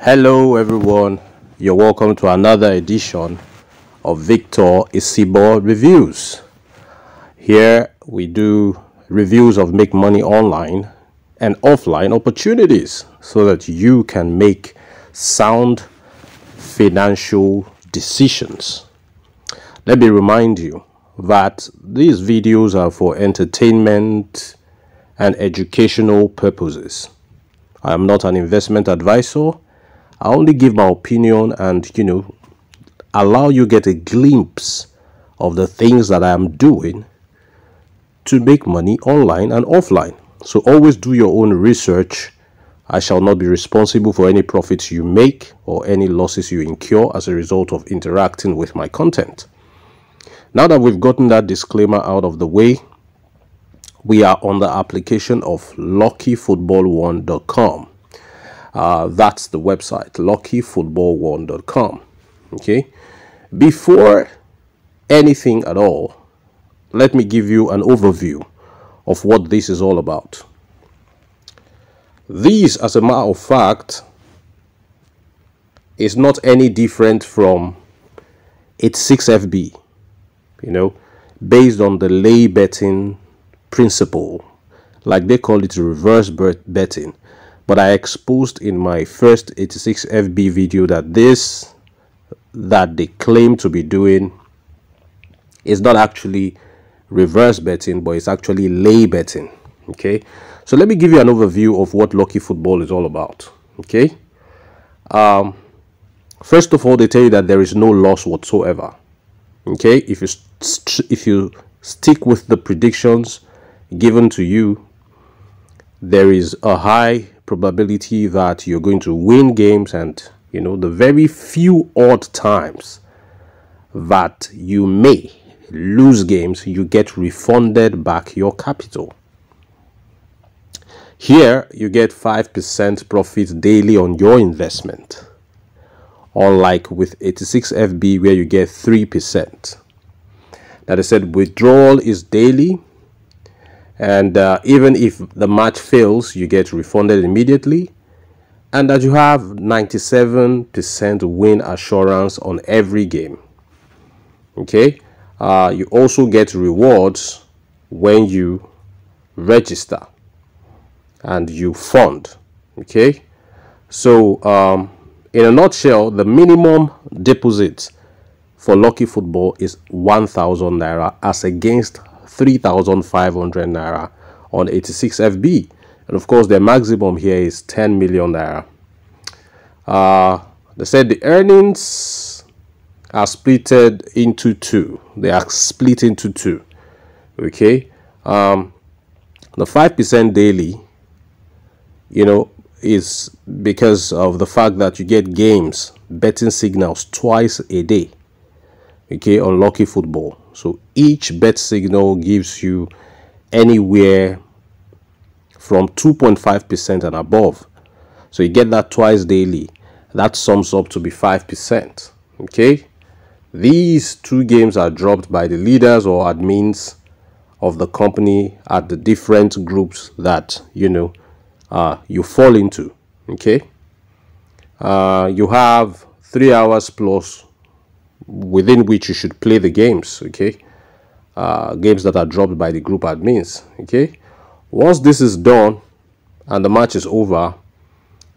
Hello, everyone. You're welcome to another edition of Victor Isibor Reviews. Here we do reviews of make money online and offline opportunities so that you can make sound financial decisions. Let me remind you that these videos are for entertainment and educational purposes. I am not an investment advisor. I only give my opinion and, you know, allow you get a glimpse of the things that I am doing to make money online and offline. So always do your own research. I shall not be responsible for any profits you make or any losses you incur as a result of interacting with my content. Now that we've gotten that disclaimer out of the way, we are on the application of luckyfootball1.com. Uh, that's the website, luckyfootball1.com. Okay. Before anything at all, let me give you an overview of what this is all about. This, as a matter of fact, is not any different from 86FB, you know, based on the lay betting principle, like they call it reverse betting. But I exposed in my first 86FB video that this that they claim to be doing is not actually reverse betting, but it's actually lay betting. Okay, so let me give you an overview of what Lucky Football is all about. Okay, um, first of all, they tell you that there is no loss whatsoever. Okay, if you if you stick with the predictions given to you, there is a high probability that you're going to win games and you know the very few odd times that you may lose games, you get refunded back your capital. Here, you get 5% profit daily on your investment, unlike with 86FB where you get 3%. Now, they said withdrawal is daily, and uh, even if the match fails, you get refunded immediately, and that you have 97% win assurance on every game. Okay, uh, you also get rewards when you register and you fund. Okay? So um, in a nutshell the minimum deposit for lucky football is 1000 naira as against 3500 naira on 86 fb and of course the maximum here is 10 million naira uh, they said the earnings are splitted into two. They are split into two. Okay. Um, the 5% daily, you know, is because of the fact that you get games, betting signals twice a day. Okay, on Lucky Football. So each bet signal gives you anywhere from 2.5% and above. So you get that twice daily. That sums up to be 5%. Okay. These two games are dropped by the leaders or admins of the company at the different groups that you know uh, you fall into. Okay, uh, you have three hours plus within which you should play the games. Okay, uh, games that are dropped by the group admins. Okay, once this is done and the match is over,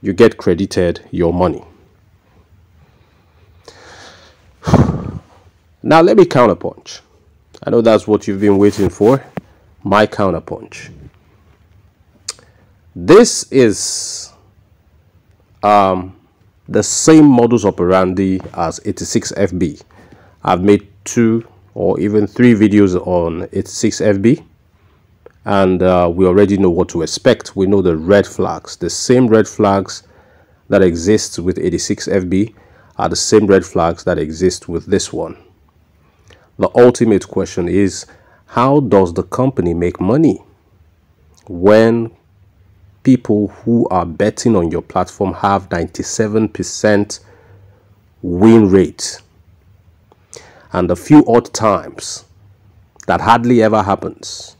you get credited your money. Now let me counterpunch. I know that's what you've been waiting for. My counterpunch. This is um, the same modus operandi as 86FB. I've made two or even three videos on 86FB and uh, we already know what to expect. We know the red flags. The same red flags that exist with 86FB are the same red flags that exist with this one. The ultimate question is how does the company make money when people who are betting on your platform have 97% win rate and a few odd times that hardly ever happens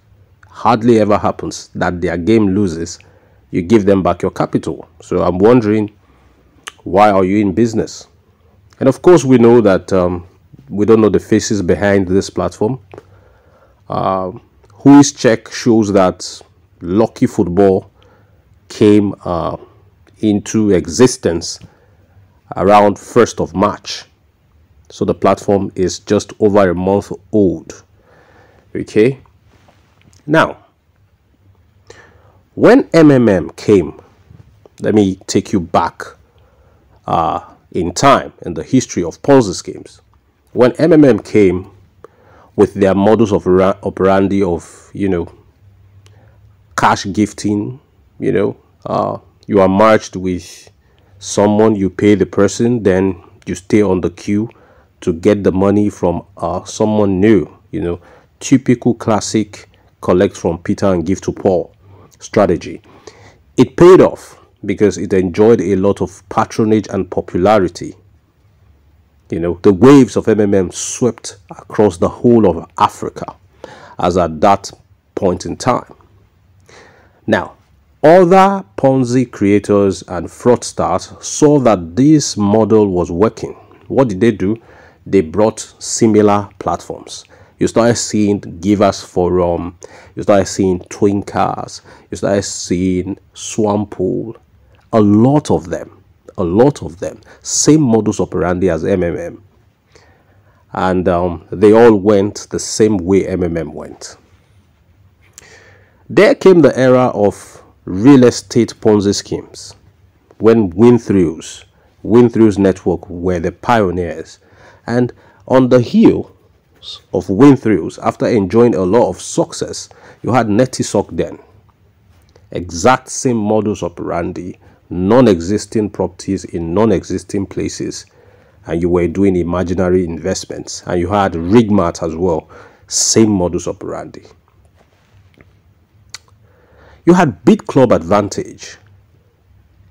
hardly ever happens that their game loses you give them back your capital so i'm wondering Why are you in business? And of course, we know that um, we don't know the faces behind this platform. Uh, Whoischeck shows that Lucky Football came uh, into existence around 1st of March. So the platform is just over a month old. Okay. Now, when MMM came, let me take you back uh, in time in the history of Ponzi schemes. When MMM came with their models of operandi of, you know, cash gifting, you know, uh, you are merged with someone, you pay the person, then you stay on the queue to get the money from uh, someone new, you know, typical classic collect from Peter and give to Paul strategy. It paid off because it enjoyed a lot of patronage and popularity. You know, the waves of MMM swept across the whole of Africa as at that point in time. Now, other Ponzi creators and fraudsters saw that this model was working. What did they do? They brought similar platforms you started seeing Givers Forum, you started seeing Twinkas, you started seeing Swamppool, a lot of them, a lot of them, same modus operandi as MMM. And um, they all went the same way MMM went. There came the era of real estate Ponzi schemes when WinThrills, WinThrills Network were the pioneers. And on the heel of WinThrills after enjoying a lot of success, you had Netisoc then. Exact same modus operandi, non-existing properties in non-existing places, and you were doing imaginary investments. And you had Rigmart as well, same modus operandi. You had BitClub Advantage,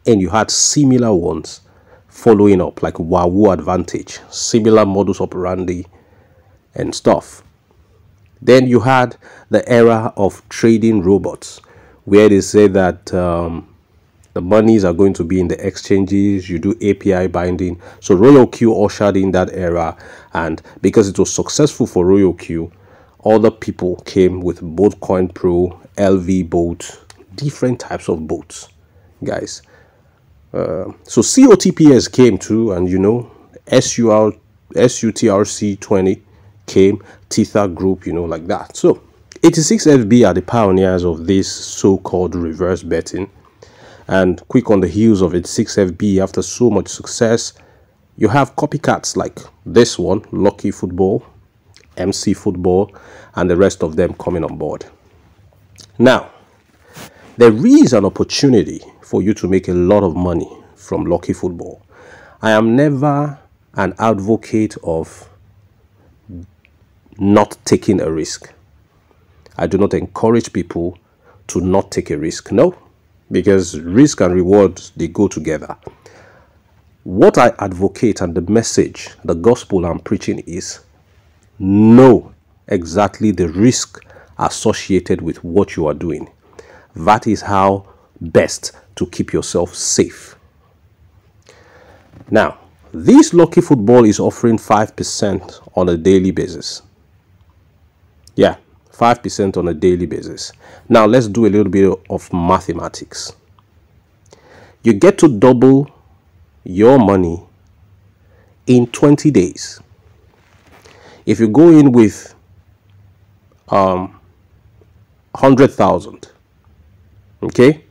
and you had similar ones following up, like Wahoo Advantage, similar modus operandi and stuff. Then you had the era of trading robots, where they say that um, the monies are going to be in the exchanges, you do API binding. So Royal Q ushered in that era, and because it was successful for Royal Q, other people came with both Coin Pro, LV boats, different types of boats, guys. Uh, so COTPS came too, and you know, SUR, SUTRC 20 came, Tether Group, you know, like that. So 86FB are the pioneers of this so-called reverse betting. And quick on the heels of 86FB, after so much success, you have copycats like this one, Lucky Football, MC Football, and the rest of them coming on board. Now, there is an opportunity for you to make a lot of money from Lucky Football. I am never an advocate of not taking a risk. I do not encourage people to not take a risk. No, because risk and reward, they go together. What I advocate and the message, the gospel I'm preaching is know exactly the risk associated with what you are doing. That is how best to keep yourself safe. Now, this Lucky Football is offering 5% on a daily basis. Yeah, 5% on a daily basis. Now let's do a little bit of mathematics. You get to double your money in 20 days. If you go in with um, 100,000, okay,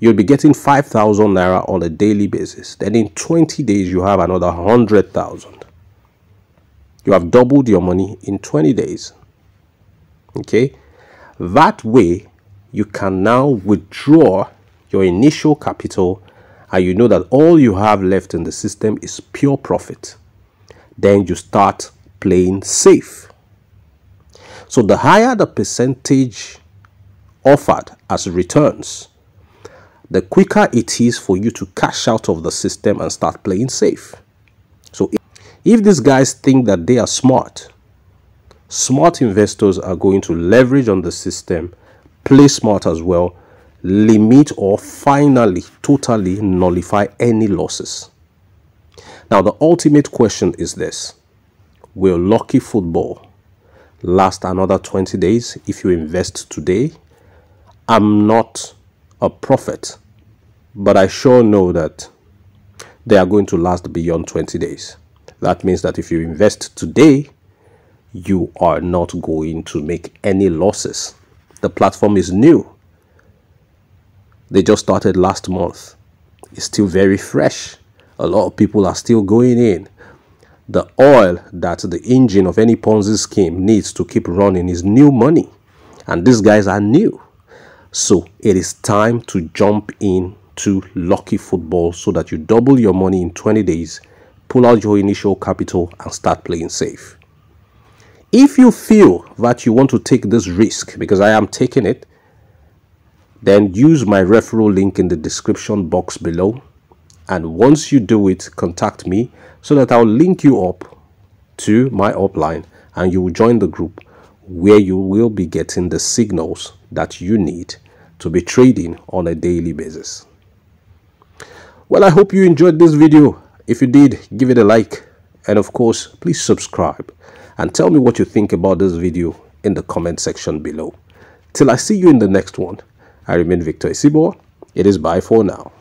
you'll be getting 5,000 naira on a daily basis. Then in 20 days, you have another 100,000. You have doubled your money in 20 days okay that way you can now withdraw your initial capital and you know that all you have left in the system is pure profit then you start playing safe so the higher the percentage offered as returns the quicker it is for you to cash out of the system and start playing safe so if these guys think that they are smart smart investors are going to leverage on the system, play smart as well, limit or finally totally nullify any losses. Now, the ultimate question is this Will Lucky Football last another 20 days if you invest today? I'm not a prophet, but I sure know that they are going to last beyond 20 days. That means that if you invest today, you are not going to make any losses. The platform is new. They just started last month. It's still very fresh. A lot of people are still going in. The oil that the engine of any Ponzi scheme needs to keep running is new money. And these guys are new. So it is time to jump in to Lucky Football so that you double your money in 20 days, pull out your initial capital and start playing safe. If you feel that you want to take this risk, because I am taking it, then use my referral link in the description box below. And once you do it, contact me so that I'll link you up to my upline and you will join the group where you will be getting the signals that you need to be trading on a daily basis. Well, I hope you enjoyed this video. If you did, give it a like. And of course, please subscribe and tell me what you think about this video in the comment section below. Till I see you in the next one, I remain Victor Isibor. It is bye for now.